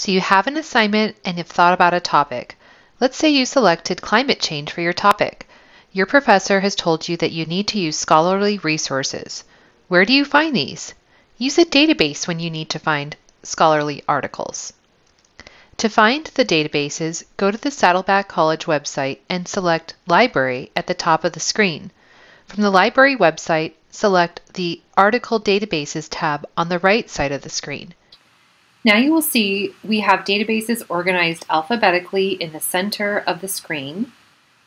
So you have an assignment and you've thought about a topic. Let's say you selected climate change for your topic. Your professor has told you that you need to use scholarly resources. Where do you find these? Use a database when you need to find scholarly articles. To find the databases, go to the Saddleback College website and select Library at the top of the screen. From the library website, select the Article Databases tab on the right side of the screen. Now you will see we have databases organized alphabetically in the center of the screen.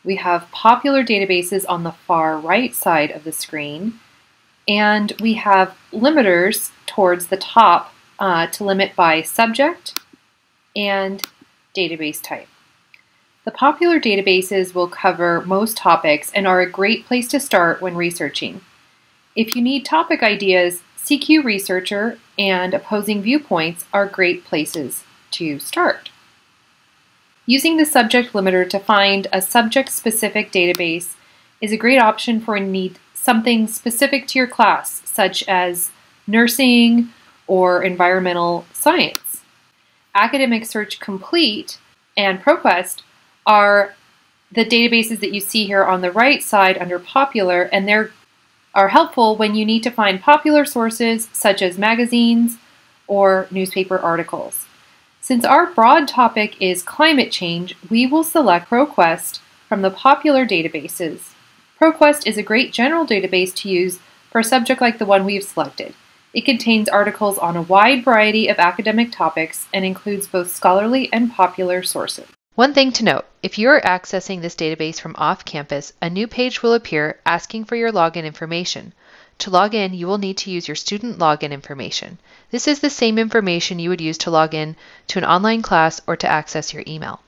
We have popular databases on the far right side of the screen. And we have limiters towards the top uh, to limit by subject and database type. The popular databases will cover most topics and are a great place to start when researching. If you need topic ideas, CQ Researcher and Opposing Viewpoints are great places to start. Using the subject limiter to find a subject-specific database is a great option for you need something specific to your class, such as nursing or environmental science. Academic Search Complete and ProQuest are the databases that you see here on the right side under popular, and they're are helpful when you need to find popular sources such as magazines or newspaper articles. Since our broad topic is climate change, we will select ProQuest from the popular databases. ProQuest is a great general database to use for a subject like the one we've selected. It contains articles on a wide variety of academic topics and includes both scholarly and popular sources. One thing to note, if you are accessing this database from off campus, a new page will appear asking for your login information. To log in, you will need to use your student login information. This is the same information you would use to log in to an online class or to access your email.